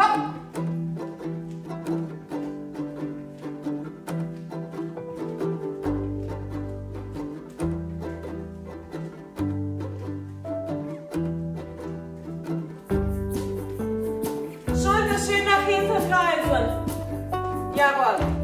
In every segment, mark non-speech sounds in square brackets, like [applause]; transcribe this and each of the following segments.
Hopp. Schulter schön nach hinten kreisen. Jawohl.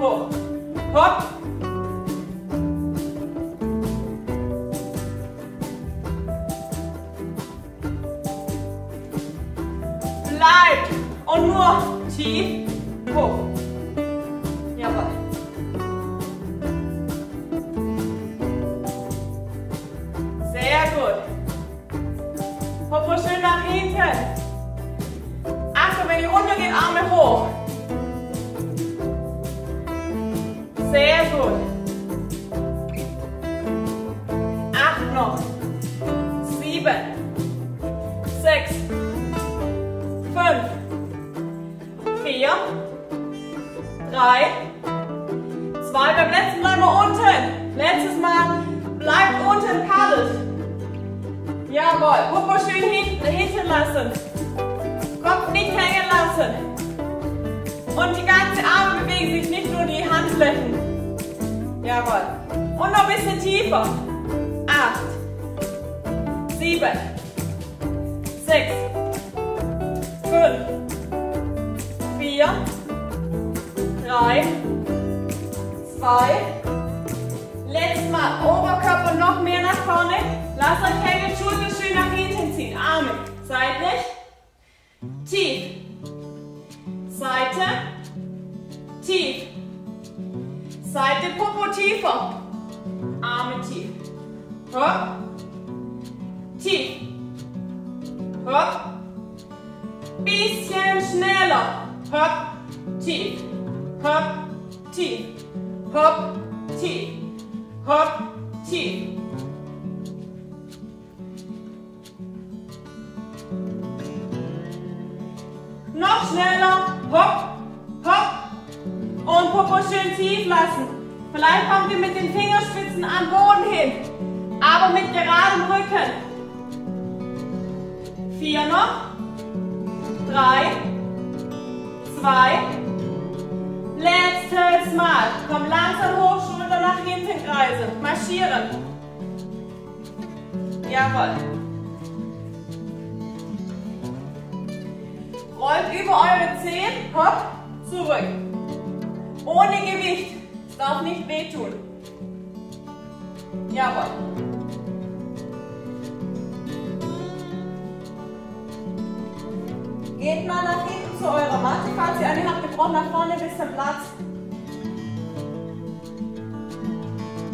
Hoch. Hopp. Bleibt. Und nur tief hoch. Noch schneller. Hopp, hopp. Und Popo schön tief lassen. Vielleicht kommt ihr mit den Fingerspitzen am Boden hin. Aber mit geradem Rücken. Vier noch. Drei. Zwei. Letztes Mal. Komm langsam hoch, Schulter nach hinten kreisen. Marschieren. Jawohl. Rollt über eure Zehen, hopp, zurück. Ohne Gewicht. Es darf nicht wehtun. Jawohl. Geht mal nach hinten zu eurer Matte, falls ihr eine habt, gebrochen nach vorne bis zum Platz.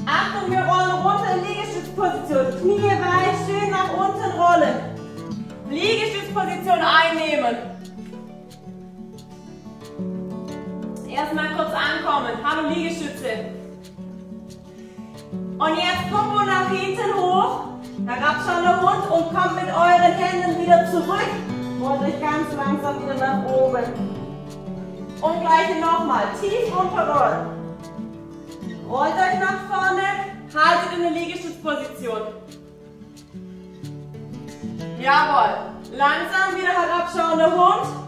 Achtung, wir rollen runter in Liegestützposition. Knie weit, schön nach unten rollen. Liegestützposition einnehmen. Erstmal kurz ankommen. Hallo Liegestütze. Und jetzt Popo nach hinten hoch. herabschauender Hund und kommt mit euren Händen wieder zurück. Rollt euch ganz langsam wieder nach oben. Und gleiche nochmal. Tief runterrollen. Rollt euch nach vorne. Haltet in der Liegestützposition. Jawohl. Langsam wieder herabschauender Hund.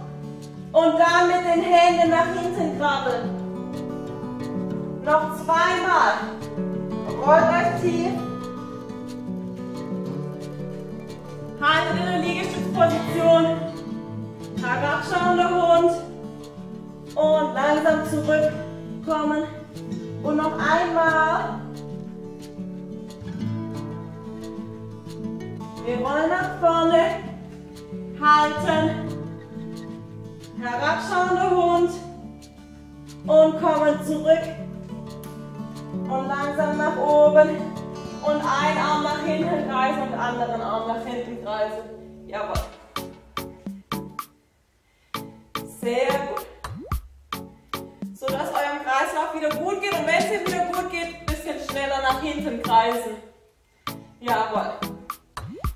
Und dann mit den Händen nach hinten krabbeln. Noch zweimal. Rollt euch tief. Haltet in der Liegestützposition. Herabschauender Hund. Und langsam zurückkommen. Und noch einmal. Wir rollen nach vorne. Halten. Herabschauender Hund. Und kommen zurück. Und langsam nach oben. Und ein Arm nach hinten kreisen und anderen Arm nach hinten kreisen. Jawohl. Sehr gut. So dass eurem Kreislauf wieder gut geht. Und wenn es wieder gut geht, ein bisschen schneller nach hinten kreisen. Jawohl.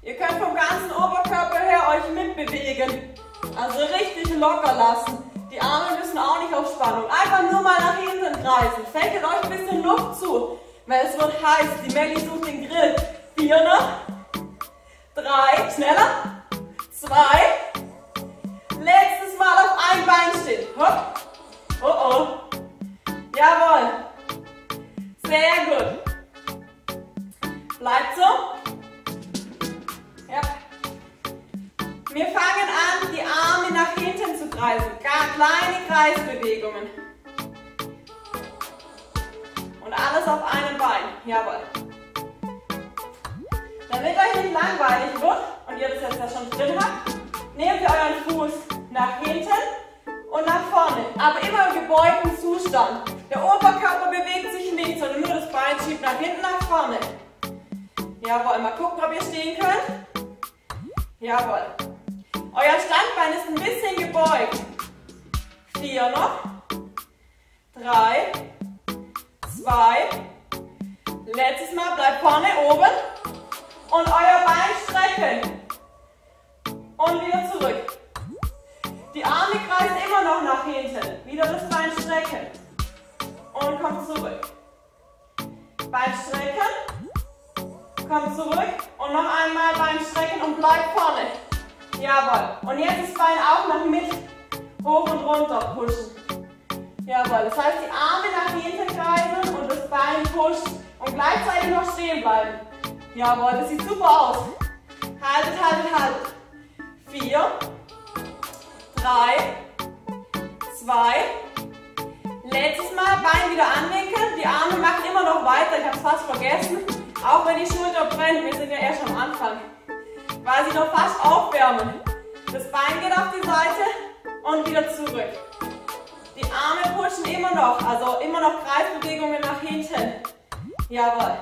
Ihr könnt vom ganzen Oberkörper her euch mitbewegen. Also richtig locker lassen. Die Arme müssen auch nicht auf Spannung. Einfach nur mal nach hinten kreisen. Fächert euch ein bisschen Luft zu. Weil es wird heiß. Die Melli sucht den Grill. Vier noch. Drei. Schneller. Zwei. Letztes Mal auf ein Bein stehen. Hopp. Oh oh. Jawohl. Sehr gut. Bleibt so. Wir fangen an, die Arme nach hinten zu kreisen. Kleine Kreisbewegungen. Und alles auf einem Bein. Jawohl. Damit euch nicht langweilig wird und ihr das jetzt ja schon drin habt, nehmt ihr euren Fuß nach hinten und nach vorne. Aber immer im gebeugten Zustand. Der Oberkörper bewegt sich nicht, sondern nur das Bein schiebt nach hinten, nach vorne. Jawohl, mal gucken, ob ihr stehen könnt. Jawohl. Euer Standbein ist ein bisschen gebeugt. Vier noch. Drei zwei. Letztes Mal bleibt vorne oben. Und euer Bein strecken. Und wieder zurück. Die Arme kreisen immer noch nach hinten. Wieder das Bein strecken. Und kommt zurück. Bein strecken. Kommt zurück. Und noch einmal Bein strecken und bleibt vorne. Jawohl. Und jetzt das Bein auch noch mit hoch und runter pushen. Jawohl, das heißt die Arme nach hinten kreisen und das Bein pusht und gleichzeitig noch stehen bleiben. Jawohl, das sieht super aus. Haltet, haltet, haltet. Vier, drei, zwei. Letztes Mal Bein wieder anwinkeln. Die Arme machen immer noch weiter. Ich habe es fast vergessen. Auch wenn die Schulter brennt, wir sind ja erst am Anfang. Weil sie noch fast aufwärmen. Das Bein geht auf die Seite und wieder zurück. Die Arme pushen immer noch, also immer noch Kreisbewegungen nach hinten. Jawohl.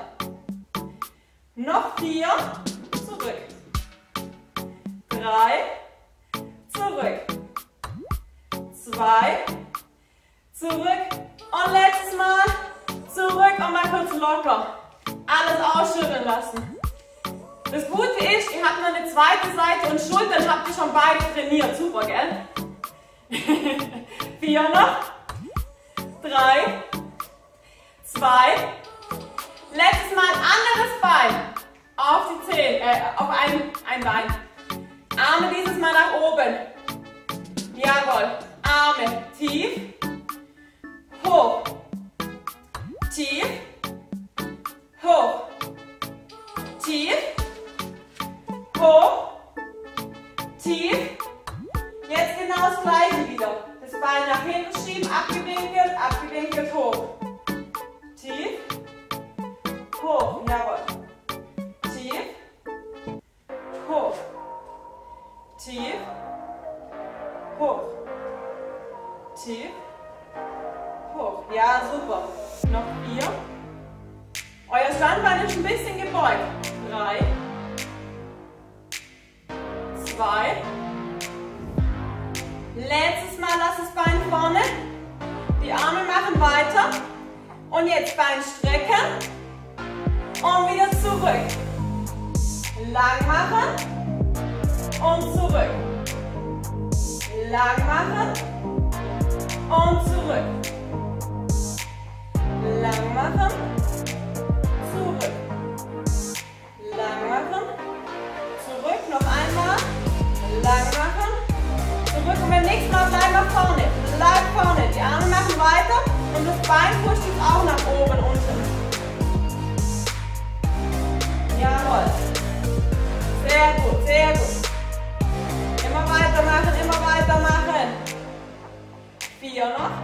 Noch vier, zurück. Drei, zurück. Zwei, zurück. Und letztes Mal, zurück und mal kurz locker. Alles ausschütteln lassen. Das Gute ist, ihr habt noch eine zweite Seite und Schultern habt ihr schon beide trainiert. Super, gell? [laughs] Vier noch. Drei. Zwei. Letztes Mal anderes Bein. Auf die Zehen, äh, auf ein, ein Bein. Arme dieses Mal nach oben. Jawohl. Arme tief. Hoch. Tief. Hoch. Tief. Hoch. Tief. Jetzt genau das gleiche wieder. Das Bein nach hinten schieben, abgewinkelt, abgewinkelt, hoch. Tief. Hoch, jawohl. Tief. Hoch. Tief. Hoch. Tief. Hoch. Ja, super. Noch vier. Euer Standbein ist ein bisschen gebeugt. Drei zwei. Letztes Mal lass das Bein vorne. Die Arme machen weiter. Und jetzt Bein strecken. Und wieder zurück. Lang machen. Und zurück. Lang machen. Und zurück. Lang machen. Mal bleib nach vorne. Bleib vorne. Die Arme machen weiter und das Bein pusht jetzt auch nach oben, unten. Jawohl. Sehr gut, sehr gut. Immer weitermachen, immer weitermachen. Vier noch.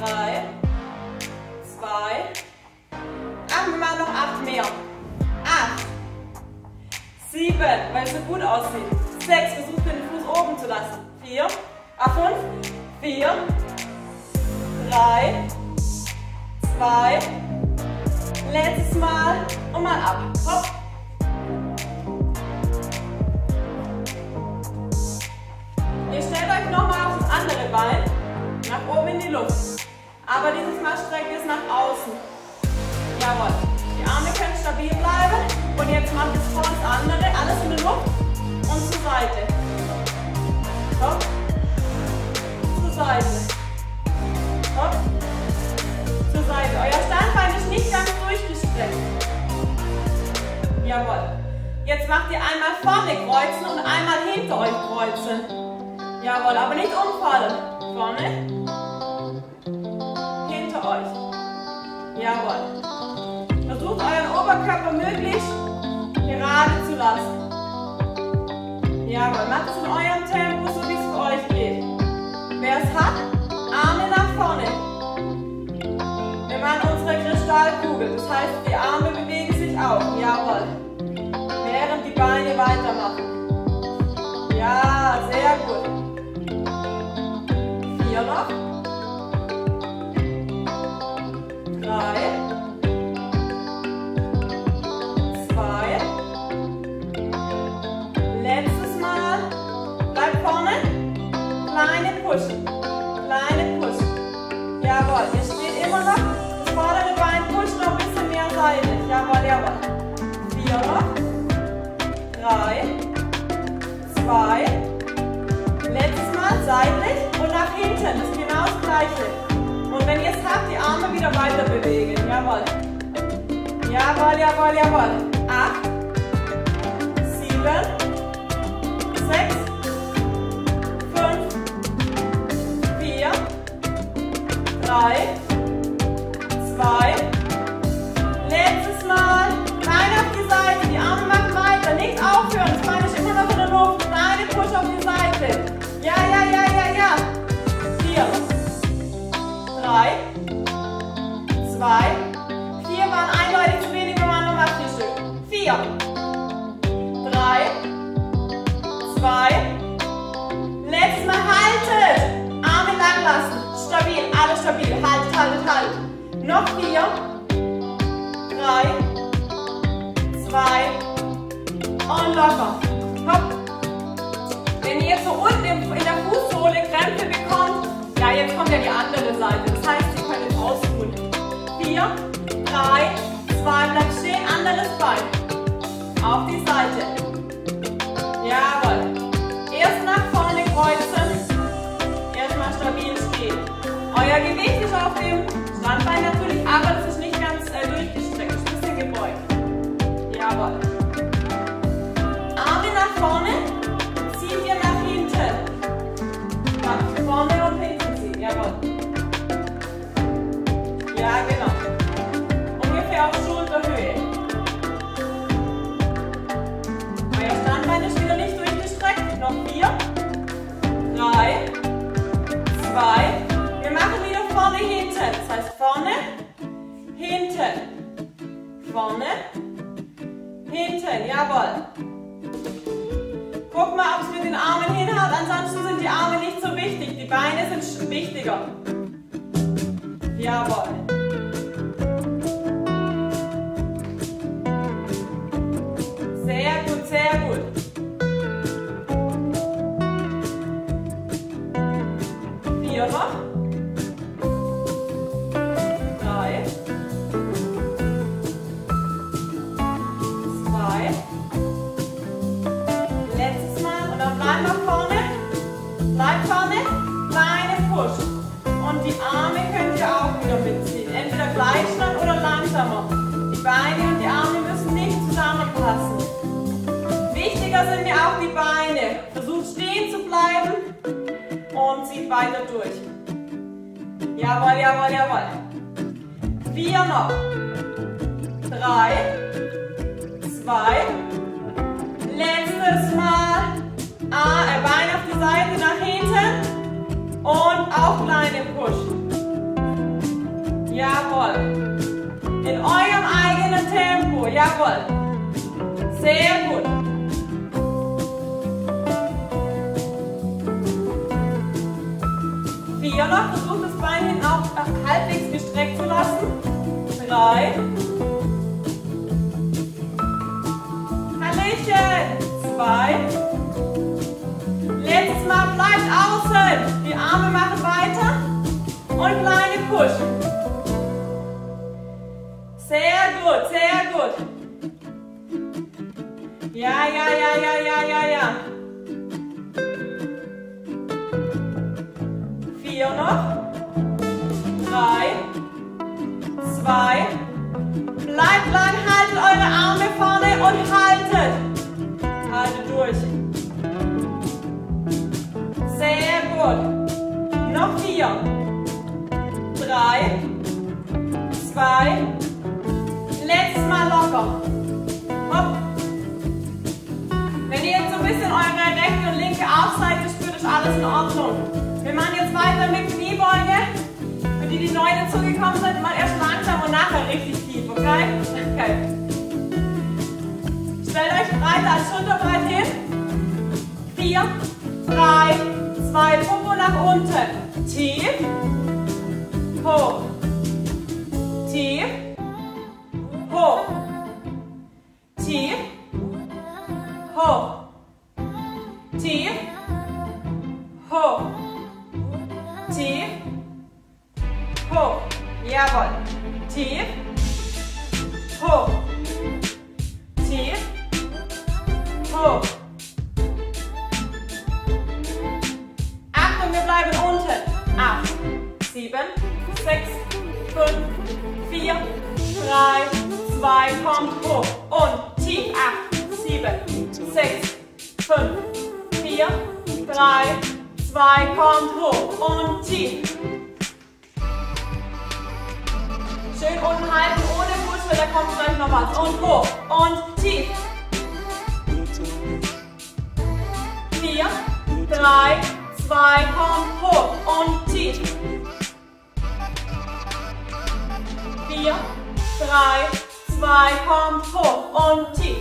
Drei. Zwei. Ach, wir machen noch acht mehr. Acht. Sieben, weil es so gut aussieht. Sechs, versuch den Fuß oben zu lassen. Vier. Ah, fünf. Vier. Drei. Zwei. Letztes Mal und mal ab. Hopp. Ihr stellt euch nochmal auf das andere Bein, nach oben in die Luft. Aber dieses Mal streckt ihr es nach außen. Jawohl. Die Arme können stabil bleiben. Und jetzt macht es vor das andere, alles in die Luft und zur Seite. Hopp. Zur Seite. Hopp. Zur Seite. Euer Standbein ist nicht ganz durchgestreckt. Jawohl. Jetzt macht ihr einmal vorne kreuzen und einmal hinter euch kreuzen. Jawohl, aber nicht umfallen. Vorne. Hinter euch. Jawohl. Versucht euren Oberkörper möglichst gerade zu lassen. Jawohl, macht es in eurem Tempo, Es hat, Arme nach vorne. Wir machen unsere Kristallkugel, das heißt, die Arme bewegen sich auch. Jawohl. Während die Beine weitermachen. Ja, sehr gut vier noch. Drei. Zwei. Letztes Mal. Bleib vorne. Kleine Push. Das vordere Bein pusht noch ein bisschen mehr seitlich. Jawohl, jawohl. Vier noch. Drei. Zwei. Letztes Mal seitlich und nach hinten. Das ist genau das Gleiche. Und wenn ihr es habt, die Arme wieder weiter bewegen. Jawohl. Jawohl, jawohl, jawohl. Acht. Sieben. Sechs. Fünf. Vier. Drei. Auf die Seite. Ja, ja, ja, ja, ja. Vier. Drei. Zwei. Vier waren eindeutig zu wenig, wir machen nochmal vier Stück. Vier. Drei. Zwei. Letztes Mal haltet. Arme lang lassen. Stabil, alles stabil. Haltet, haltet, haltet. Noch vier. Drei. Zwei. Und locker. Wenn ihr so unten in der Fußsohle Krämpfe bekommt, ja, jetzt kommt ja die andere Seite. Das heißt, ihr könnt jetzt ausruhen. Vier, drei, zwei, bleibt stehen, anderes Bein. Auf die Seite. Jawohl. Erst nach vorne kreuzen. Erstmal stabil stehen. Euer Gewicht ist auf dem Standbein natürlich, aber Ja, genau. Ungefähr auf Schulterhöhe. Euer Standbein ist wieder nicht durchgestreckt. Noch vier, drei, zwei. Wir machen wieder vorne, hinten. Das heißt vorne, hinten. Vorne, hinten. Jawohl. Guck mal, ob es mit den Armen hinhaut. Ansonsten sind die Arme nicht so wichtig. Die Beine sind wichtiger. Jawohl. sehr gut. Vier noch. Drei. Zwei. Letztes Mal. Und dann bleib nach vorne. Bleib vorne. Kleine Push. Und die Arme könnt ihr auch wieder mitziehen. Entweder gleich schnell oder langsamer. Die Beine und die Arme müssen nicht zusammenpassen. Zieht weiter durch. Jawohl, jawohl, jawohl. Vier noch. Drei, zwei, letztes Mal. Ah, Bein auf die Seite nach hinten und auch kleine Push. Jawohl. In eurem eigenen Tempo. Jawohl. Sehr gut. Noch. Versucht das Bein hin auch halbwegs gestreckt zu lassen. Drei. Hallöchen. Zwei. Letztes Mal bleibt außen. Die Arme machen weiter. Und kleine Push. Sehr gut, sehr gut. Ja, ja, ja, ja, ja, ja, ja. Vier noch. Drei. Zwei. Bleibt lang, haltet eure Arme vorne und haltet. Haltet durch. Sehr gut. Noch vier. Drei. Zwei letztes Mal locker. Hopp. Wenn ihr jetzt so ein bisschen eure rechte und linke Armseite spürt, ist alles in Ordnung. Wir machen jetzt weiter mit Kniebeuge. Für die, die neu dazugekommen sind, mal erst langsam und nachher richtig tief, okay? Okay. Stellt euch breiter als Schulterbreit hin. Vier, drei, zwei, Popo nach unten. Tief, hoch, tief, hoch, tief, hoch, tief, hoch, tief, hoch. Jawohl. Tief, hoch, tief, hoch. Achtung, wir bleiben unten. Acht, sieben, sechs, fünf, vier, drei, zwei, kommt hoch und tief, acht, sieben, sechs, fünf, vier, drei, zwei, kommt hoch und tief. Schön unten halten, ohne Fuß, da kommt gleich noch was. Und hoch und tief. Vier, drei, zwei, kommt hoch und tief. Vier, drei, zwei, kommt hoch und tief.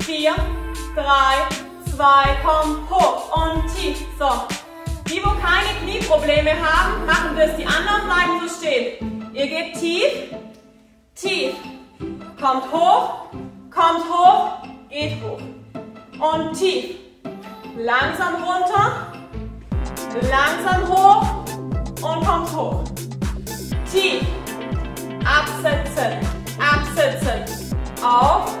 Vier, drei, zwei, kommt hoch und tief. So, die, wo keine Knieprobleme haben, machen das. Die anderen bleiben so stehen. Ihr geht tief, tief. Kommt hoch, kommt hoch, geht hoch. Und tief. Langsam runter, langsam hoch und kommt hoch. Tief. Absetzen. Absetzen. Auf.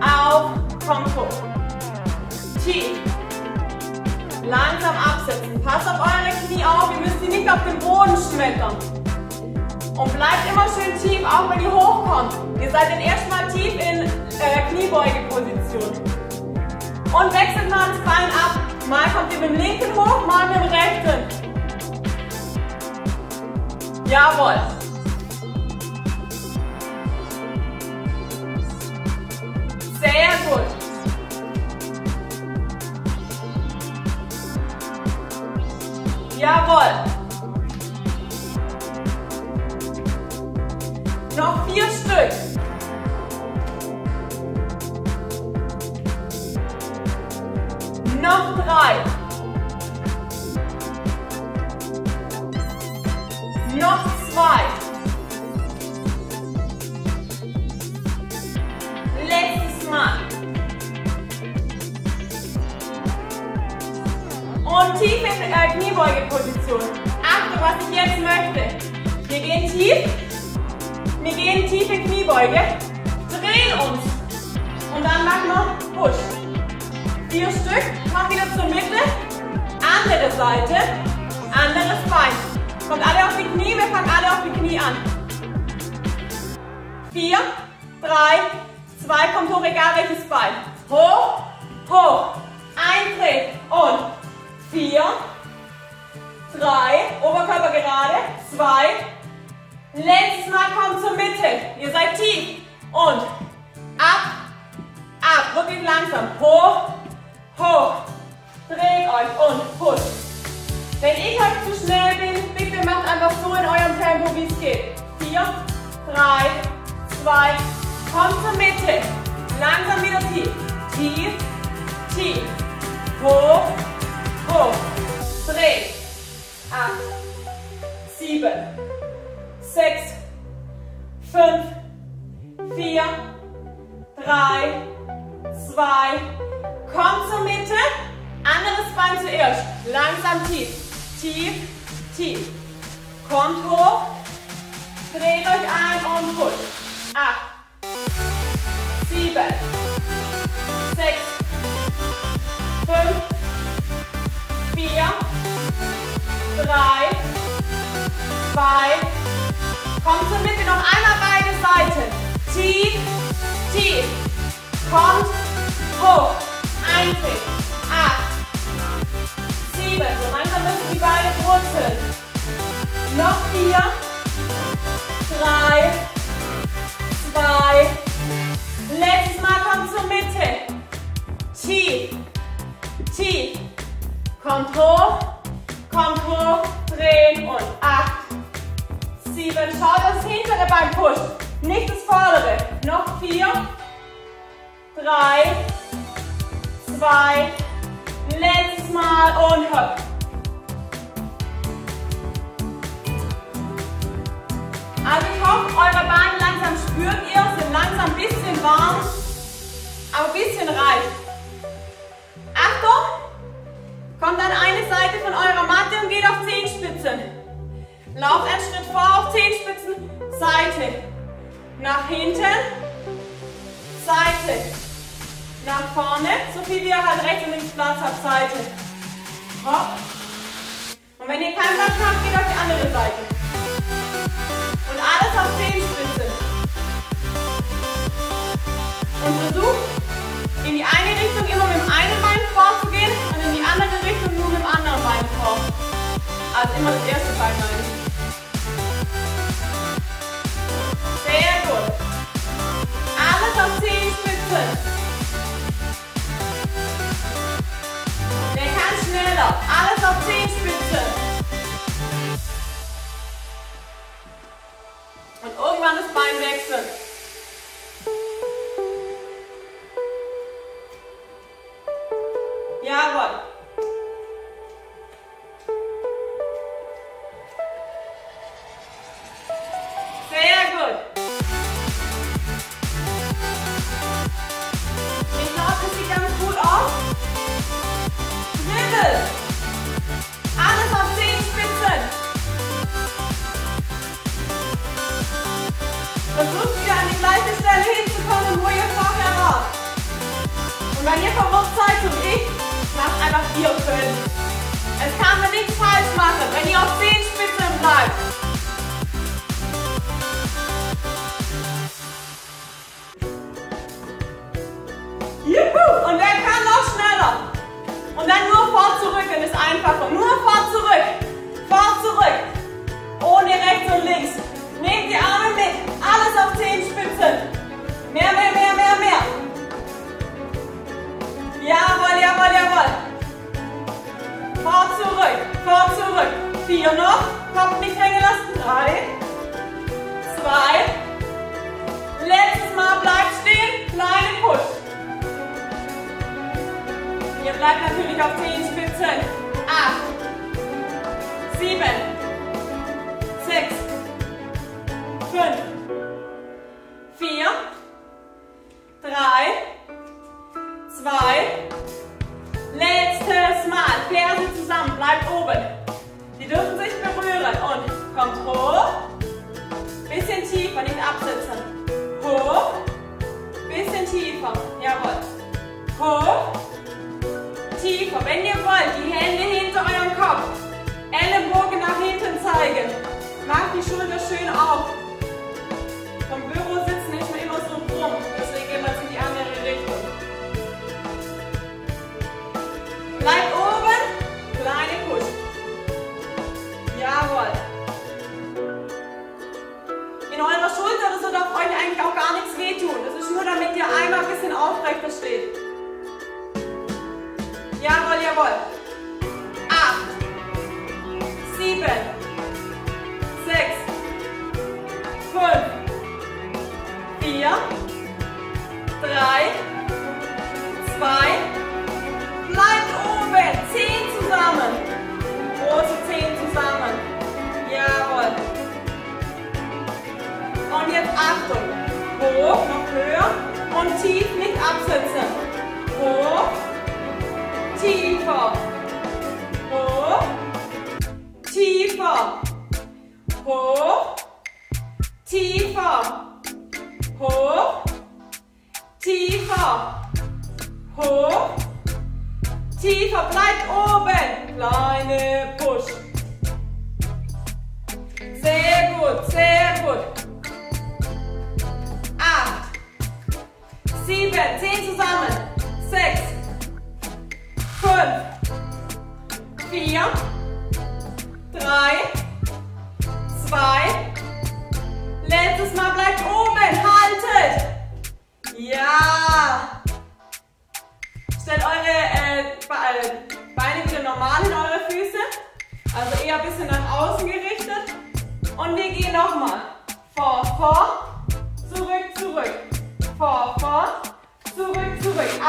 Auf. Komm hoch. Tief. Langsam absetzen. Passt auf eure Knie auf. Ihr müsst sie nicht auf den Boden schmettern. Und bleibt immer schön tief, auch wenn ihr hochkommt. Ihr seid dann erstmal tief in äh, Kniebeugeposition. Und wechselt mal das Bein ab. Mal kommt ihr mit dem linken hoch, mal mit dem rechten. Jawohl. Sehr gut. Kommt zur Mitte, noch einmal beide Seiten, tief, tief, kommt hoch, eintreten, acht, sieben, so langsam müssen die Beine brutzeln, noch vier, drei, zwei, letztes Mal kommt zur Mitte, tief, tief, kommt hoch, kommt hoch, drehen und acht, sieben, schaut das hintere Bein pusht, nicht das vordere, noch vier, drei, zwei, letztes Mal und hopp. Also ich hoffe, eure Beine langsam spürt ihr, sind langsam ein bisschen warm, aber ein bisschen reicht. Achtung! Kommt an eine Seite von eurer Matte und geht auf Zehenspitzen. Lauft einen Schritt vor auf Zehenspitzen, Seite, nach hinten, Seite, nach vorne, so viel wie ihr halt rechts und links Platz habt, Seite. Hopp. Und wenn ihr keinen Platz habt, geht auf die andere Seite. Und alles auf Zehenspitzen. Und versucht in die eine Richtung immer mit dem einen Bein vorzugehen und in die andere Richtung nur mit dem anderen Bein vor. Also immer das erste Bein meine Sehr gut. Alles auf Zehenspitzen. Wer kann schneller? Alles auf Zehenspitzen. Und irgendwann das Bein wechseln.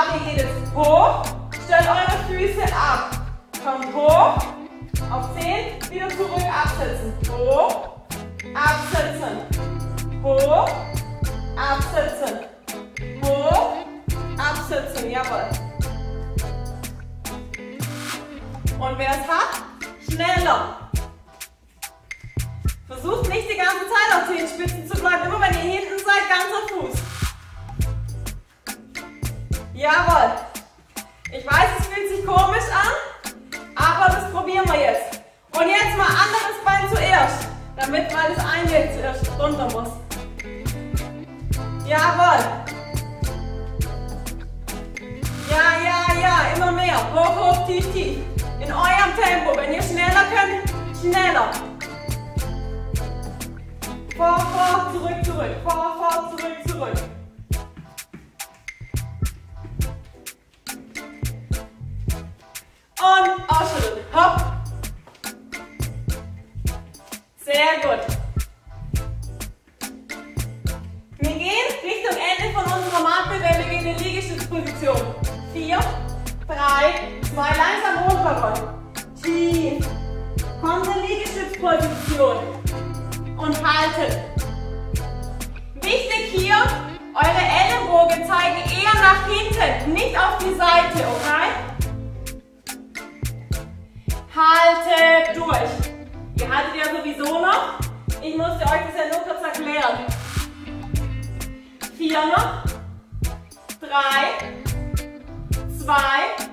Ihr geht jetzt hoch, stellt eure Füße ab. Kommt hoch, auf 10, wieder zurück, absetzen. Hoch, absetzen. Hoch, absetzen. Hoch, absetzen. Jawohl. Und wer es hat, schneller. Versucht nicht die ganze Zeit auf Zehenspitzen zu bleiben. Immer wenn ihr hinten seid, ganzer Fuß. Jawohl. Ich weiß, es fühlt sich komisch an, aber das probieren wir jetzt. Und jetzt mal anderes Bein zuerst, damit mal das eine zuerst runter muss. Jawohl. Ja, ja, ja, immer mehr. Hoch, hoch, tief, tief. In eurem Tempo. Wenn ihr schneller könnt, schneller. Vor, vor, zurück, zurück. Vor, vor, zurück, zurück. Und ausschütteln. Hopp. Sehr gut. Wir gehen Richtung Ende von unserer Matte, wir gehen in die Liegestützposition. Vier, drei, zwei, langsam runterrollen. Tief. Kommt in Liegestützposition. Und haltet. Wichtig hier, eure Ellenbogen zeigen eher nach hinten, nicht auf die Seite, okay? Haltet durch. Ihr haltet ja sowieso noch. Ich musste euch das ja nur kurz erklären. Vier noch. Drei. Zwei.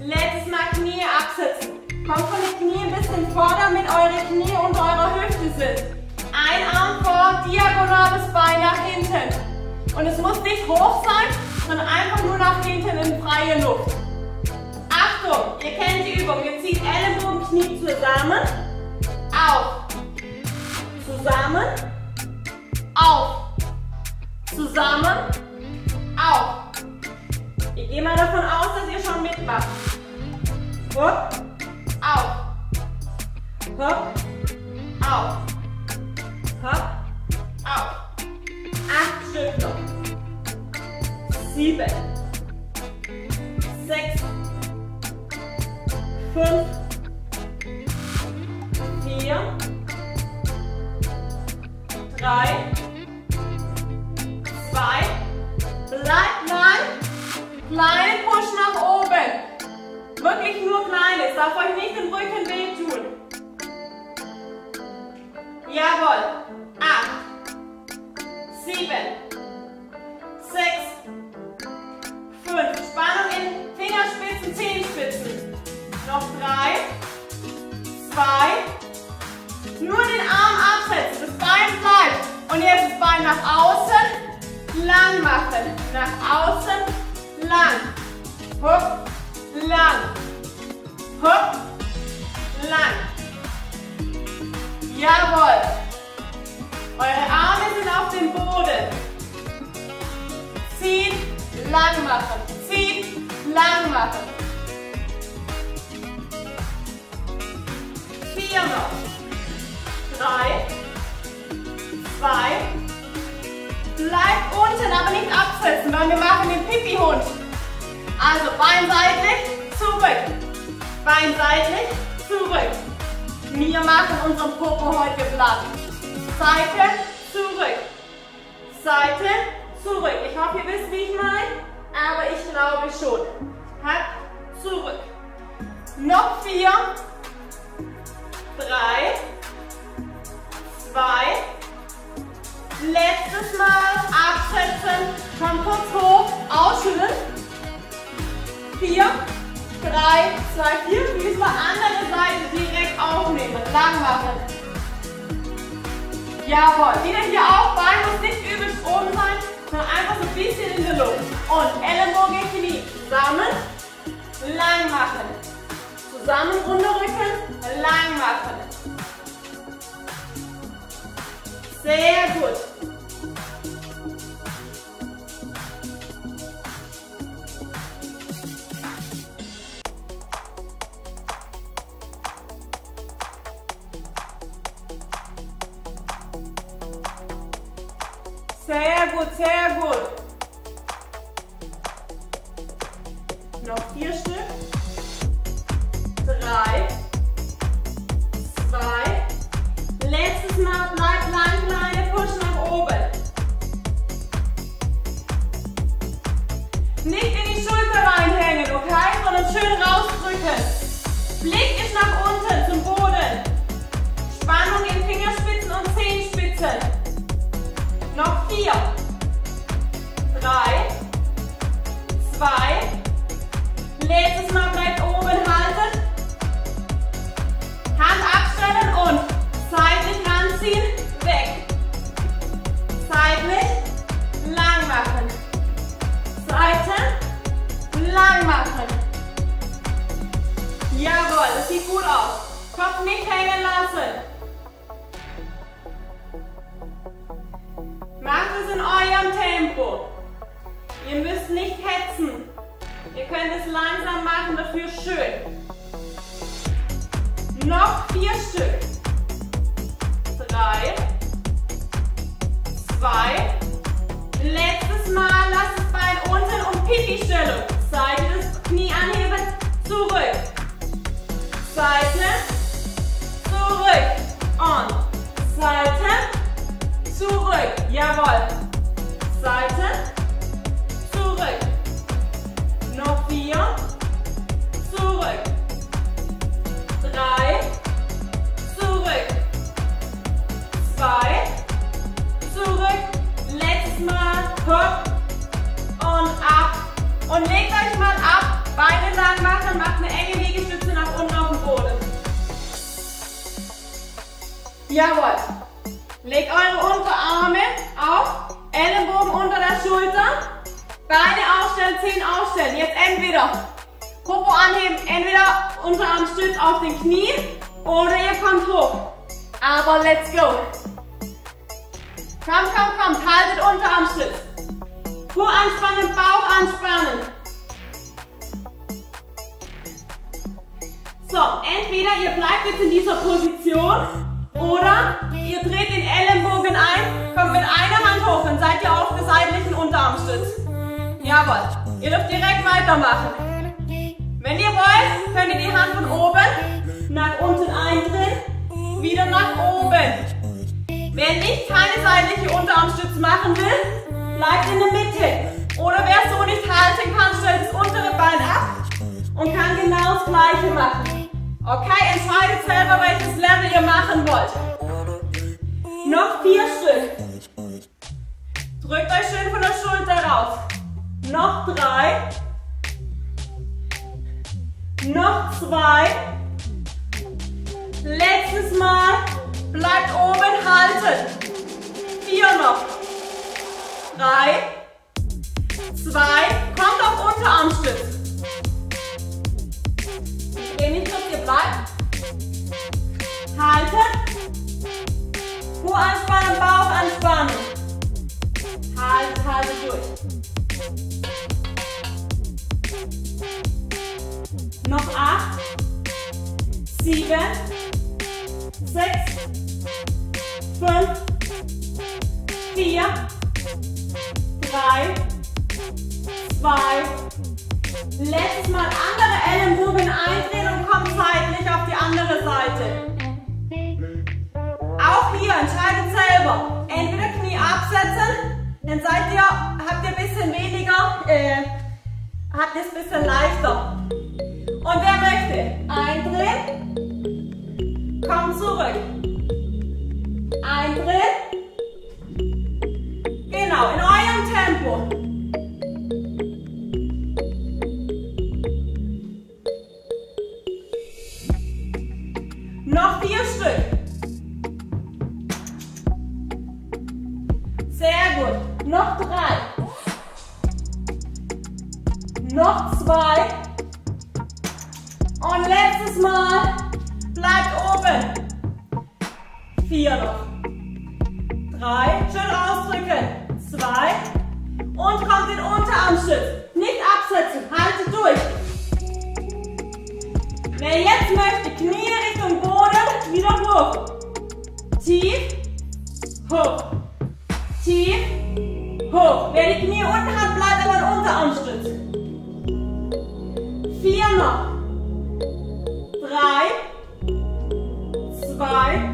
Letztes Mal Knie absetzen. Kommt von den Knie ein bisschen vor, damit eure Knie unter eurer Hüfte sind. Ein Arm vor, diagonales Bein nach hinten. Und es muss nicht hoch sein, sondern einfach nur nach hinten in freie Luft. Ihr kennt die Übung. Ihr zieht Ellenbogen, Knie zusammen. Auf. Zusammen. Auf. Zusammen. Auf. Ich gehe mal davon aus, dass ihr schon mitmacht. Hopp. Auf. Hopp. Auf. Hopp. Auf. Acht Stück noch. Sieben. Sechs. Fünf. Vier. Drei. Zwei. Bleibt lang. Kleinen Push nach oben. Wirklich nur kleines. Darf euch nicht den Rücken wehtun. Jawohl. Acht. Sieben. Sechs. Fünf. Spannung in Fingerspitzen, Zehenspitzen. Noch drei. Zwei. Nur den Arm absetzen. Das Bein bleibt. Und jetzt das Bein nach außen. Lang machen. Nach außen. Lang. Hopp. Lang. Hopp. Lang. Jawohl. Eure Arme sind auf dem Boden. Ziehen, lang machen. Ziehen, lang machen. Vier noch. Drei, zwei, bleibt unten, aber nicht absetzen, weil wir machen den Pipi-Hund. Also Bein seitlich, zurück. Bein seitlich, zurück. Wir machen unseren Popo heute platt. Seite, zurück. Seite, zurück. Ich hoffe, ihr wisst, wie ich meine, aber ich glaube schon. Halt, zurück. Noch vier, drei, zwei, letztes Mal absetzen, komm kurz hoch, ausschütteln. Vier, drei, zwei, vier. Diesmal andere Seite direkt aufnehmen. Lang machen. Jawohl. Wieder hier auf. Bein muss nicht übelst oben sein, sondern einfach so ein bisschen in der Luft. Und Ellenbogen, Knie. Zusammen. Lang machen. Zusammen Unterrücken. Lang machen. Sehr gut. Sehr gut, sehr gut. Noch vier Stück. Drei. Zwei. Letztes Mal bleibt lang, kleine Push nach oben. Nicht in die Schulter reinhängen, okay? Sondern schön rausdrücken. Blick ist nach unten zum Boden. Spannung in Fingerspitzen und Zehenspitzen. Noch vier, drei, zwei, letztes Mal bleibt oben ranziehen, weg, seitlich, lang machen, Seite, lang machen, jawohl, das sieht gut aus, Kopf nicht hängen lassen, Macht es in eurem Tempo. Ihr müsst nicht hetzen. Ihr könnt es langsam machen, dafür schön. Noch vier Stück. Drei. Zwei. Letztes Mal, lasst das Bein unten und Pipi-Stellung. Seite das Knie anheben, zurück. Seite, zurück. Und Seite, zurück. Jawohl. Seite, zurück. Noch vier, Zwei, zurück. Letztes Mal, hopp und ab. Und legt euch mal ab, Beine lang machen, macht eine enge Liegestütze nach unten auf dem Boden. Jawohl. Legt eure Unterarme auf, Ellenbogen unter der Schulter, Beine aufstellen, Zehen aufstellen. Jetzt entweder Popo anheben, entweder Unterarmstütz auf den Knien oder ihr kommt hoch. Aber let's go. Komm, komm, komm, haltet Unterarmstütz. Po anspannen, Bauch anspannen. So, entweder ihr bleibt jetzt in dieser Position oder ihr dreht den Ellenbogen ein, kommt mit einer Hand hoch, dann seid ihr auf der seitlichen Unterarmstütz. Jawohl. Ihr dürft direkt weitermachen. Wenn ihr wollt, könnt ihr die Hand von oben nach unten eindrehen, wieder nach oben. Wer nicht keine seitliche Unterarmstütz machen will, bleibt in der Mitte. Oder wer so nicht halten kann, stellt das untere Bein ab und kann genau das gleiche machen. Okay, entscheidet selber, welches Level ihr machen wollt. Noch vier Stück. Drückt euch schön von der Schulter raus. Noch drei. Noch zwei. Letztes Mal. Bleibt oben halten. Vier noch. Drei. Zwei. Kommt auf Unterarmstütz. Dreh nicht, dass ihr bleibt. Halten. Po anspannen, Bauch anspannen. Halt, halte durch. Noch acht, sieben, sechs, fünf, vier, drei, zwei, letztes Mal andere Ellenbogen eindrehen und komm zeitlich auf die andere Seite. Auch hier entscheidet selber. Entweder Knie absetzen, dann seid ihr, habt ihr ein bisschen weniger, äh, habt ihr es ein bisschen leichter. Und wer möchte? Eindrehen, komm zurück. Eindrehen, genau, in eurem Tempo. Noch vier Stück. Sehr gut. Noch drei. Noch zwei. Und letztes Mal. Bleibt oben. Vier noch. Drei. Schön ausdrücken. Zwei. Und kommt in Unterarmschütz. Nicht absetzen. Haltet durch. Wer jetzt möchte, Knie Richtung Boden, wieder hoch. Tief, hoch. Tief, hoch. Wer die Knie unten hat, bleibt aber in Unterarmstütz. Vier noch. Drei, zwei.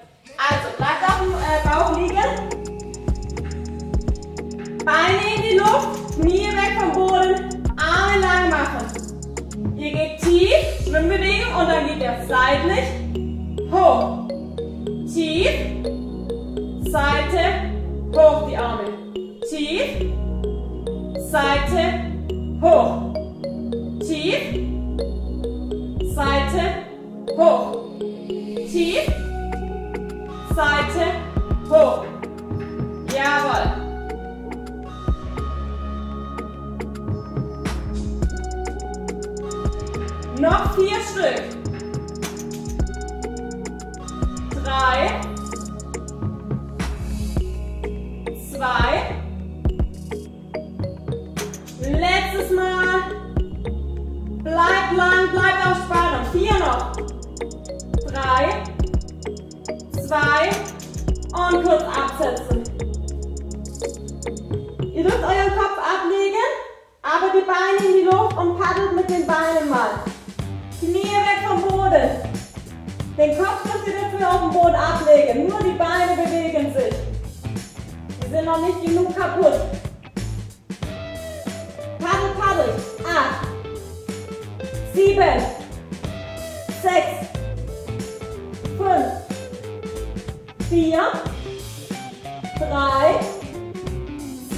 Also bleibt auf dem äh, Bauch liegen. Beine in die Luft, Knie weg vom Boden, Arme lang machen. Ihr geht tief, Schwimmbewegung und dann geht ihr seitlich, hoch. Tief, Seite, hoch die Arme tief, Seite, hoch, tief, Seite, hoch, tief, Seite, hoch. Jawohl. Noch vier Stück. Drei. Zwei. Letztes Mal. Bleibt lang, bleibt auf Spannung. Vier noch. Drei. Zwei. Und kurz absetzen. Ihr dürft euren Kopf ablegen, aber die Beine in die Luft und paddelt mit den Beinen mal. Knie weg vom Boden. Den Kopf dürft ihr dafür auf den Boden ablegen. Nur die Beine bewegen sich. Die sind noch nicht genug kaputt. Paddel, paddel. Acht. Sieben. Sechs. Vier. Drei.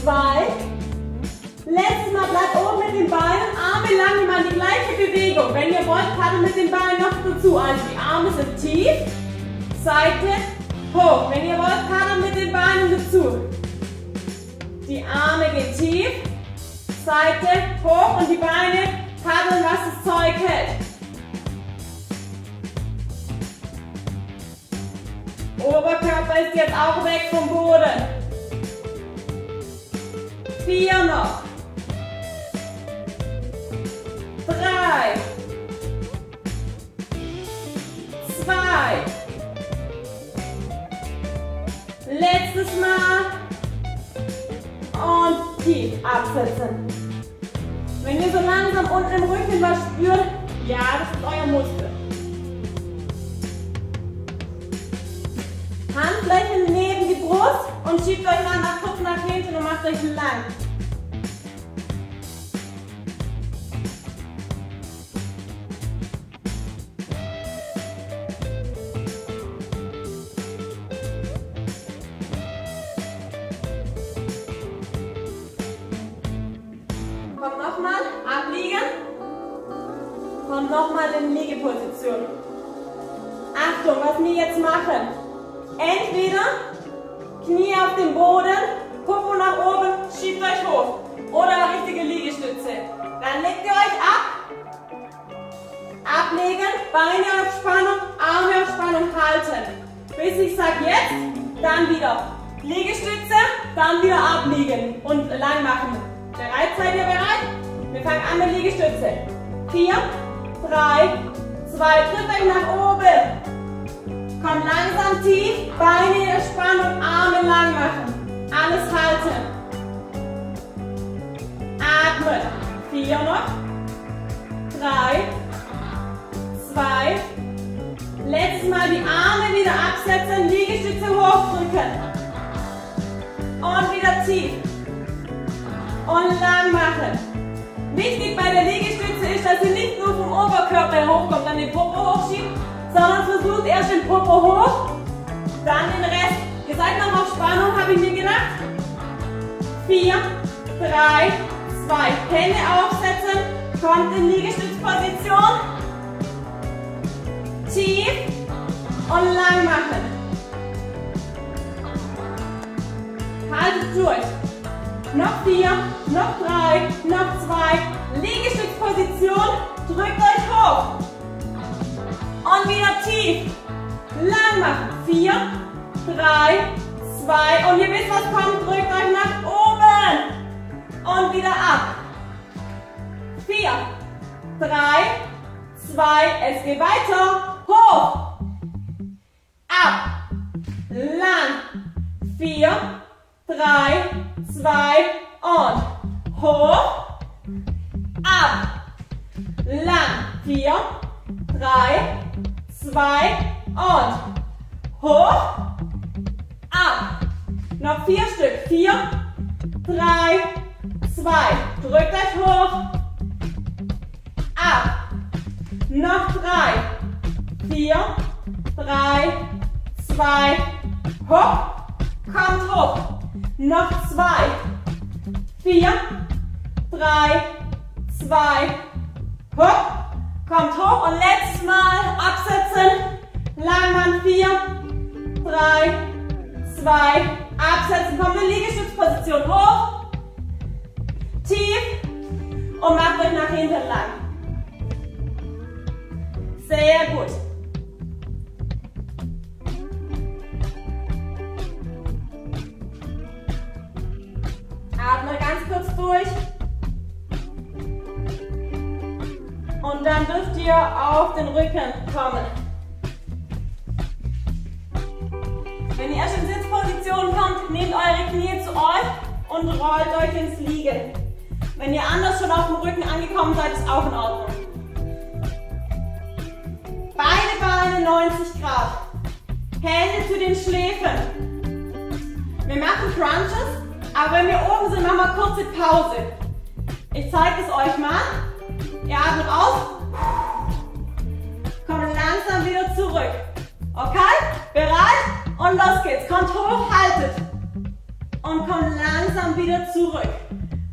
Zwei. Letztes Mal bleibt oben mit den Beinen. Arme lang, immer die gleiche Bewegung. Wenn ihr wollt, paddel mit den Beinen noch dazu. Also die Arme sind tief. Seite hoch. Wenn ihr wollt, paddel mit den Beinen dazu. Die Arme gehen tief. Seite, hoch und die Beine paddeln, was das Zeug hält. Oberkörper ist jetzt auch weg vom Boden. Vier noch. Drei. Zwei. Letztes Mal. Und tief absetzen. Wenn ihr so langsam unten im Rücken was spürt, ja, das ist euer Muskel. Handflächen neben die Brust und schiebt euch mal nach kurz nach hinten und macht euch lang. Kommt nochmal, abliegen. Kommt nochmal in die Liegeposition. Achtung, was wir jetzt machen. Entweder Knie auf dem Boden, Popo nach oben, schiebt euch hoch. Oder richtige Liegestütze. Dann legt ihr euch ab. Ablegen, Beine auf Spannung, Arme auf Spannung halten. Bis ich sage jetzt, dann wieder Liegestütze, dann wieder ablegen und lang machen. Bereit? Seid ihr bereit? Wir fangen an mit Liegestütze. Vier, drei, zwei, drückt euch nach oben. Kommt langsam tief, Beine in der Spannung, Arme lang machen. Alles halten. Atmen. Vier noch. Drei, zwei. Letztes Mal die Arme wieder absetzen, Liegestütze hochdrücken. Und wieder tief. Und lang machen. Wichtig bei der Liegestütze ist, dass ihr nicht nur vom Oberkörper hochkommt, dann den Popo hochschiebt, sondern versucht erst den Popo hoch, dann den Rest. Ihr seid noch auf Spannung, habe ich mir gedacht. Vier, drei, zwei. Hände aufsetzen, kommt in Liegestützposition. Tief und lang machen. Haltet durch. Noch vier, noch drei, noch zwei. Liegestützposition. Drückt euch hoch. Und wieder tief. Lang machen. Vier, drei, zwei. Und ihr wisst, was kommt. Drückt euch nach oben. Und wieder ab. Vier, drei, zwei. Es geht weiter. Hoch. Ab. Lang. Vier, drei, zwei und hoch. Ab. Lang. Vier, drei, zwei und hoch. Ab. Noch vier Stück. Vier, drei, zwei. Drückt euch hoch. Ab. Noch drei. Vier, drei, zwei. Hoch. Kommt hoch. Noch zwei. Vier, drei, zwei. Hoch. Kommt hoch und letztes Mal absetzen. Langmann. Vier, drei, zwei. Absetzen. Kommt in Liegestützposition. Hoch. Tief. Und macht euch nach hinten lang. Sehr gut. Atme ganz kurz durch. Und dann dürft ihr auf den Rücken kommen. Wenn ihr erst in Sitzposition kommt, nehmt eure Knie zu euch und rollt euch ins Liegen. Wenn ihr anders schon auf dem Rücken angekommen seid, ist auch in Ordnung. Beide Beine 90 Grad. Hände zu den Schläfen. Wir machen Crunches, aber wenn wir oben sind, machen wir kurze Pause. Ich zeige es euch mal. Ihr atmet aus. Kommt langsam wieder zurück. Okay? Bereit? Und los geht's. Kommt hoch, haltet. Und kommt langsam wieder zurück.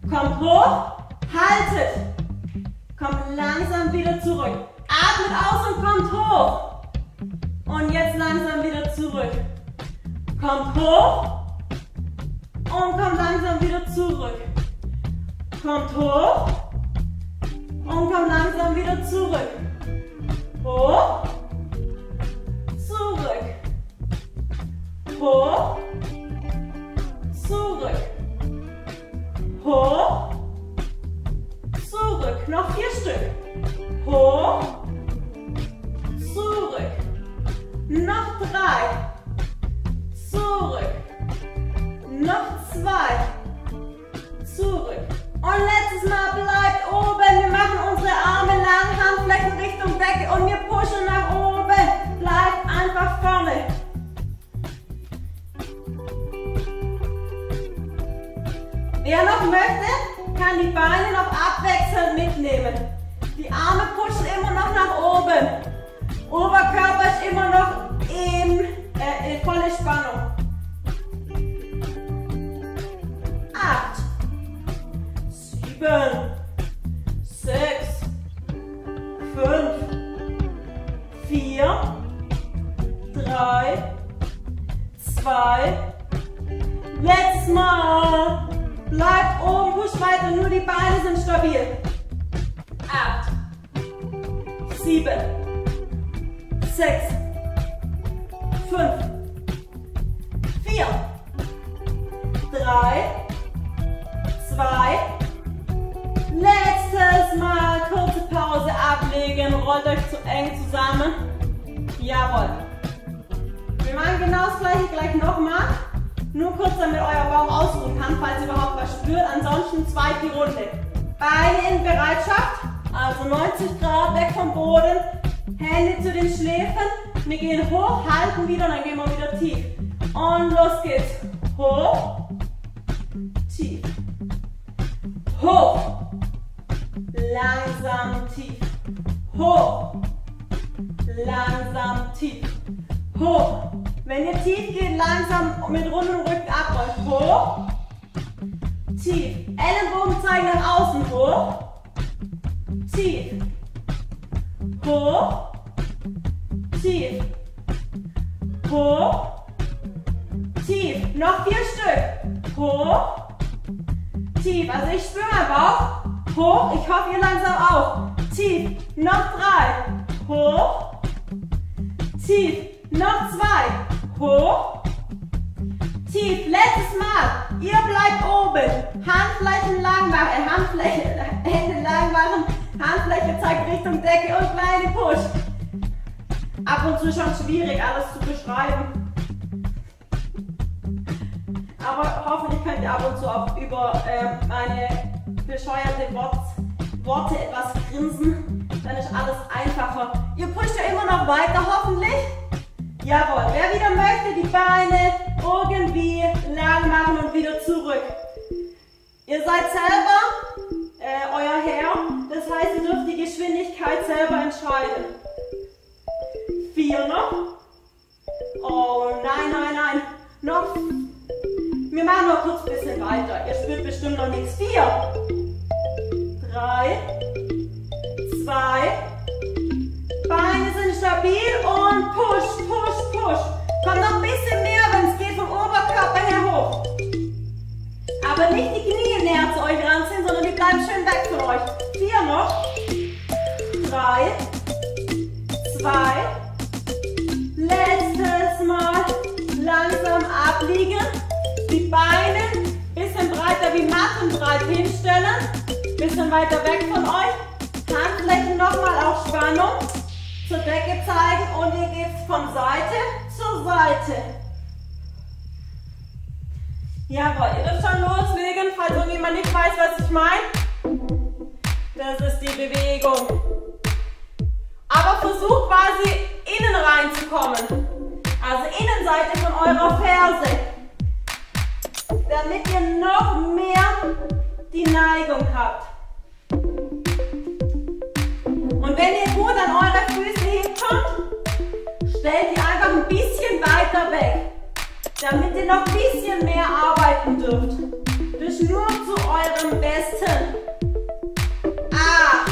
Kommt hoch, haltet. Kommt langsam wieder zurück. Atmet aus und kommt hoch. Und jetzt langsam wieder zurück. Kommt hoch. Und kommt langsam wieder zurück. Kommt hoch. Und kommt langsam wieder zurück. Hoch. Zurück. Hoch. Zurück. Hoch. Zurück. Noch vier Stück. Hoch. Zurück. Noch drei. Zurück. Noch zwei. Zurück. Und letztes Mal bleibt oben. Wir machen unsere Arme lang, Handflächen Richtung Decke und wir pushen nach oben. Bleibt einfach vorne. Wer noch möchte, kann die Beine noch abwechselnd mitnehmen. Die Arme pushen immer noch nach oben. Oberkörper ist immer noch in, äh, in volle Spannung. Acht, sieben, sechs, fünf, vier, drei, zwei. Letztes Mal. Bleib oben, push weiter, nur die Beine sind stabil. Acht, sieben, sechs, fünf, vier, drei, zwei, Letztes Mal. Kurze Pause ablegen. Rollt euch zu eng zusammen. Jawohl. Wir machen genau das gleiche gleich nochmal. Nur kurz, damit euer Bauch ausruhen kann, falls ihr überhaupt was spürt. Ansonsten zweite Runde. Beine in Bereitschaft, also 90 Grad weg vom Boden. Hände zu den Schläfen. Wir gehen hoch, halten wieder und dann gehen wir wieder tief. Und los geht's. Hoch, tief. Hoch. Langsam tief. Hoch. Langsam tief. Hoch. Wenn ihr tief geht, langsam mit rundem Rücken abrollt. Hoch. Tief. Ellenbogen zeigen nach außen. Hoch. Tief. Hoch. Tief. Hoch. Tief. Noch vier Stück. Hoch. Tief. Also ich spüre meinen Bauch. Hoch. Ich hoffe, ihr langsam auch. Tief. Noch drei. Hoch. Tief. Noch zwei. Hoch. Tief. Letztes Mal. Ihr bleibt oben. Handflächen lang machen. Äh, Handfläche, [laughs] Hände lang machen. Handfläche zeigt Richtung Decke und kleine Push. Ab und zu schon schwierig, alles zu beschreiben. Aber hoffentlich könnt ihr ab und zu auch über äh, meine bescheuerte Wort, Worte etwas grinsen. Dann ist alles einfacher. Ihr pusht ja immer noch weiter, hoffentlich. Jawohl, wer wieder möchte, die Beine irgendwie lang machen und wieder zurück. Ihr seid selber äh, euer Herr, das heißt, ihr dürft die Geschwindigkeit selber entscheiden. Vier noch. Oh, nein, nein, nein. Noch. Wir machen noch kurz ein bisschen weiter. Ihr spürt bestimmt noch nichts. Vier. Drei. Zwei. Beine sind stabil und push, push, push. Kommt noch ein bisschen mehr, wenn es geht, vom Oberkörper her hoch. Aber nicht die Knie näher zu euch ranziehen, sondern die bleiben schön weg von euch. Vier noch. Drei. Zwei. Letztes Mal. Langsam abliegen. Die Beine bisschen breiter wie Mattenbreit hinstellen. Bisschen weiter weg von euch. Handflächen nochmal auf Spannung zur Decke zeigen und ihr geht von Seite zur Seite. Jawohl, ihr dürft schon loslegen, falls irgendjemand nicht weiß, was ich meine. Das ist die Bewegung. Aber versucht quasi innen reinzukommen. Also Innenseite von eurer Ferse. Damit ihr noch mehr die Neigung habt. Wenn ihr gut an eure Füße hinkommt, stellt ihr einfach ein bisschen weiter weg, damit ihr noch ein bisschen mehr arbeiten dürft. Ist nur zu eurem Besten. Acht,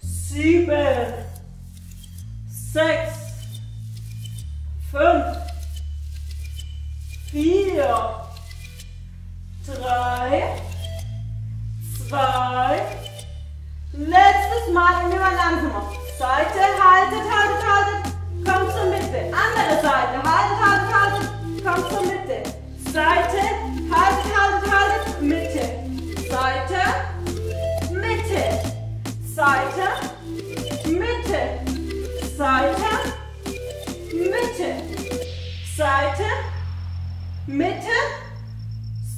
sieben, sechs, fünf, vier, drei, zwei, Letztes Mal und immer langsamer. Seite, haltet, haltet, haltet. Kommt zur Mitte. Andere Seite. Haltet, haltet, haltet. Kommt zur Mitte. Seite, haltet, haltet, haltet. Mitte. Seite, Mitte. Seite, Mitte. Seite, Mitte. Seite, Mitte.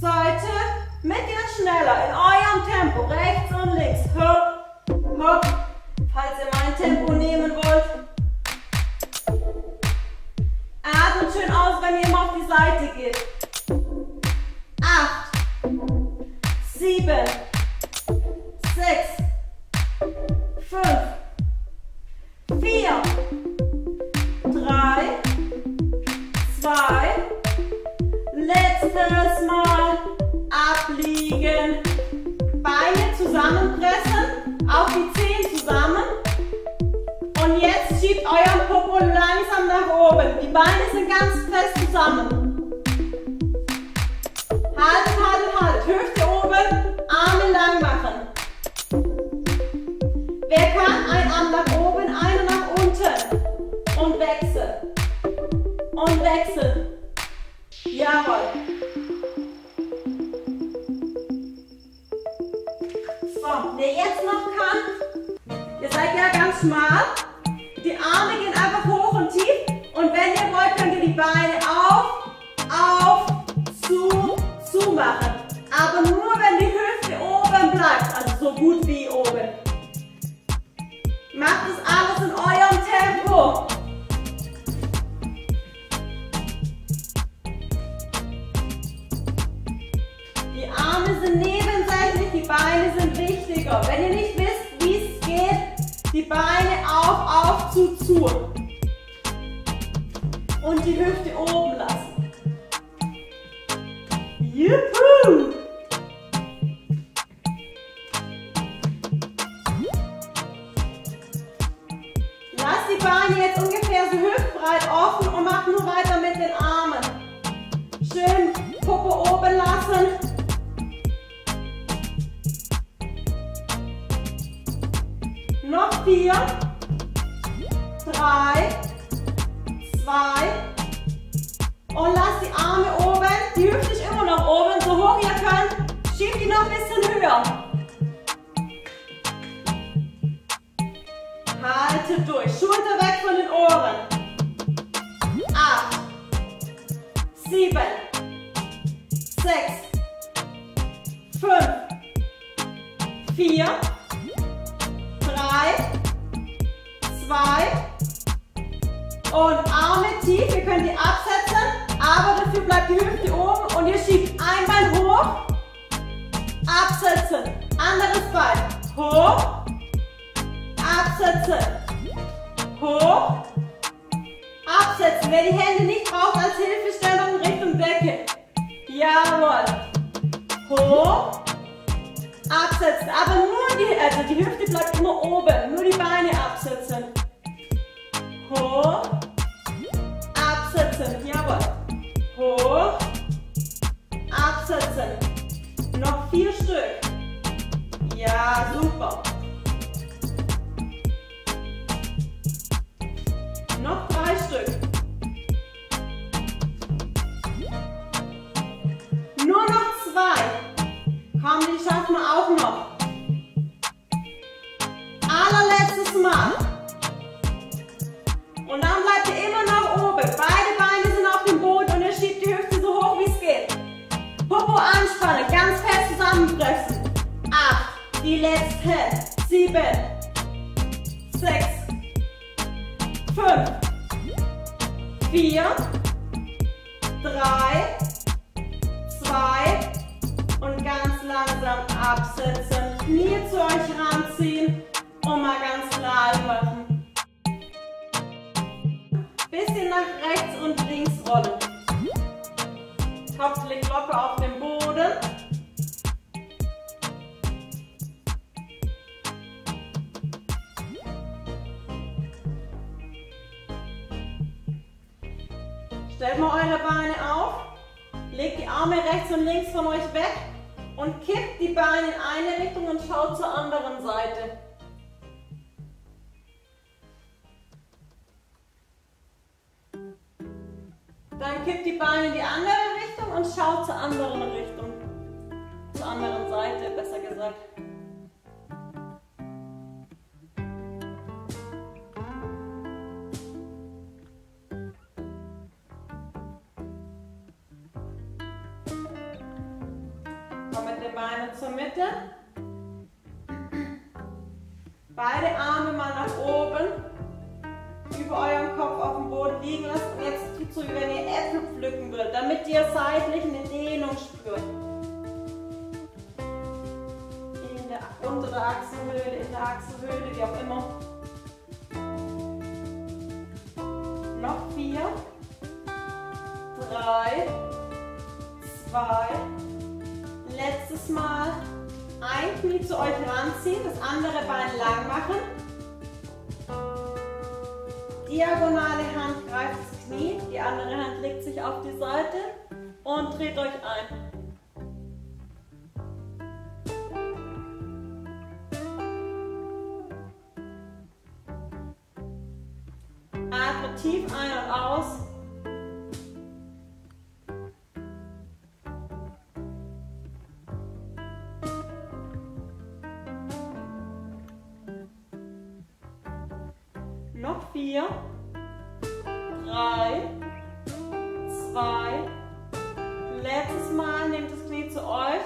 Seite, Mitte und schneller. In eurem Tempo. Rechts und links. Hopp, falls ihr mein Tempo nehmen wollt. Atmet schön aus, wenn ihr immer auf die Seite geht. Acht, sieben, zwei und lass die Arme oben. Die Hüfte ist immer noch oben, so hoch ihr könnt. Schiebt die noch ein bisschen höher. Haltet durch. Schulter weg von den Ohren. Acht, sieben, sechs, fünf, vier, drei, zwei und Arme tief. Ihr könnt die absetzen, aber dafür bleibt die Hüfte oben und ihr schiebt ein Bein hoch, absetzen, anderes Bein hoch, absetzen, hoch, absetzen. Wer die Hände nicht braucht als Hilfestellung Richtung Decke. Jawohl. Hoch, absetzen. Aber nur die, also die Hüfte bleibt immer oben. Nur die Beine absetzen. Hoch, absetzen. Jawohl. Hoch, absetzen. Noch vier Stück. Ja, super. Noch drei Stück. Nur noch zwei. Komm, die schaffen wir auch noch. Allerletztes Mal. Und dann bleibt ihr immer noch oben. Beide zusammenpressen. Acht, die letzte. Sieben, sechs, fünf, vier, drei, zwei und ganz langsam absetzen. Knie zu euch ranziehen und mal ganz klein machen. Bisschen nach rechts und links rollen. Kopf liegt locker auf und links von euch weg und kippt die Beine in eine Richtung und schaut zur anderen Seite. 4, 3, 2, letztes Mal, nehmt das Knie zu euch.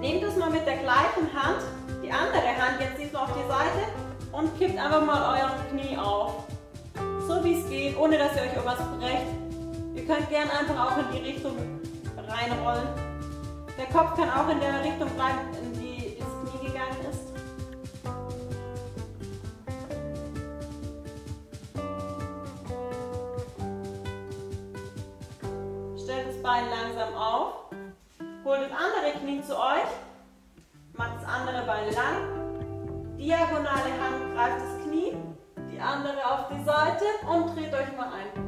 Nehmt es mal mit der gleichen Hand, die andere Hand jetzt siehst du auf die Seite und kippt einfach mal euer Knie auf. So wie es geht, ohne dass ihr euch irgendwas brecht. Ihr könnt gern einfach auch in die Richtung reinrollen. Der Kopf kann auch in der Richtung rein, Knie zu euch. Macht das andere Bein lang. Diagonale Hand greift das Knie. Die andere auf die Seite und dreht euch mal ein.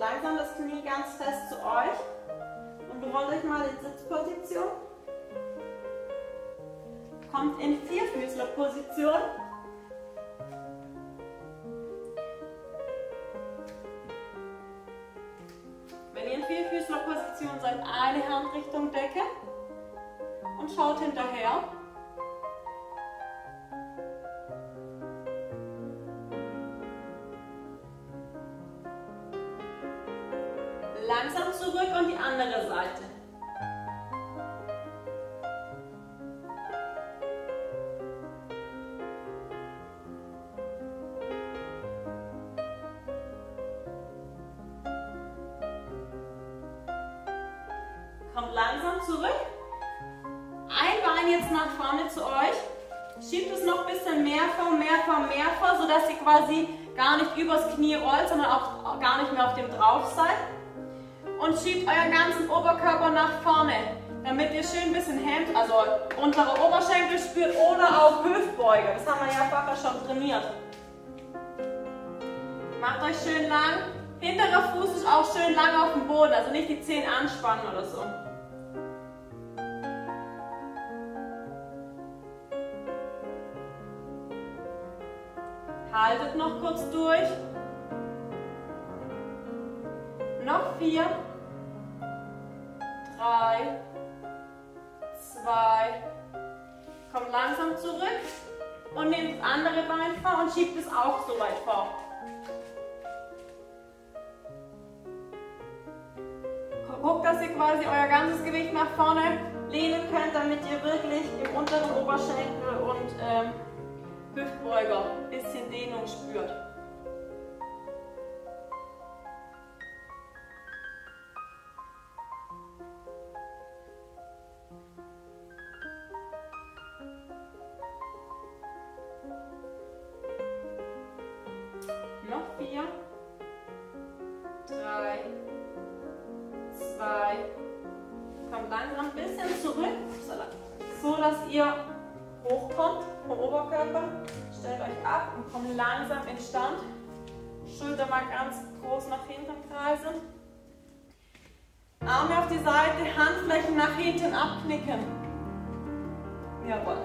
Langsam das Knie ganz fest zu euch und rollt euch mal in Sitzposition. Kommt in Vierfüßlerposition. Unteren Oberschenkel und ähm, Hüftbeuger bisschen Dehnung spürt. Abknicken. Jawohl.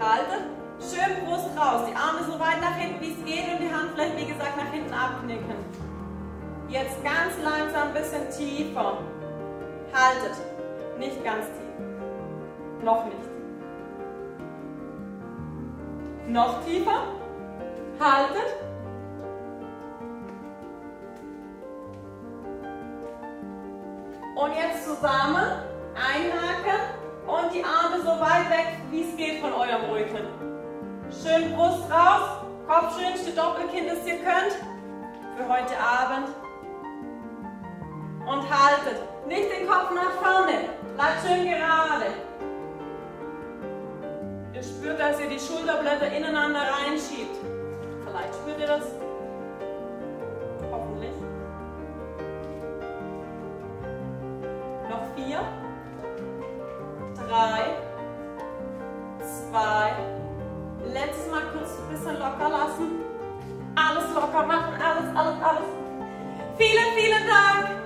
Halte. Schön Brust raus. Die Arme so weit nach hinten, wie es geht und die Handflächen, wie gesagt, nach hinten abknicken. Jetzt ganz langsam ein bisschen tiefer. Haltet. Nicht ganz tief. Noch nicht. Noch tiefer. Haltet. Und jetzt zusammen einhaken und die Arme so weit weg, wie es geht von eurem Rücken. Schön Brust raus, Kopf schönste Doppelkinn, das ihr könnt für heute Abend. Und haltet. Nicht den Kopf nach vorne. Bleibt schön gerade. Ihr spürt, dass ihr die Schulterblätter ineinander reinschiebt. Vielleicht spürt ihr das. Hoffentlich. Noch vier. Drei. Zwei. Letztes Mal kurz ein bisschen locker lassen. Alles locker machen. Alles, alles, alles. Vielen, vielen Dank.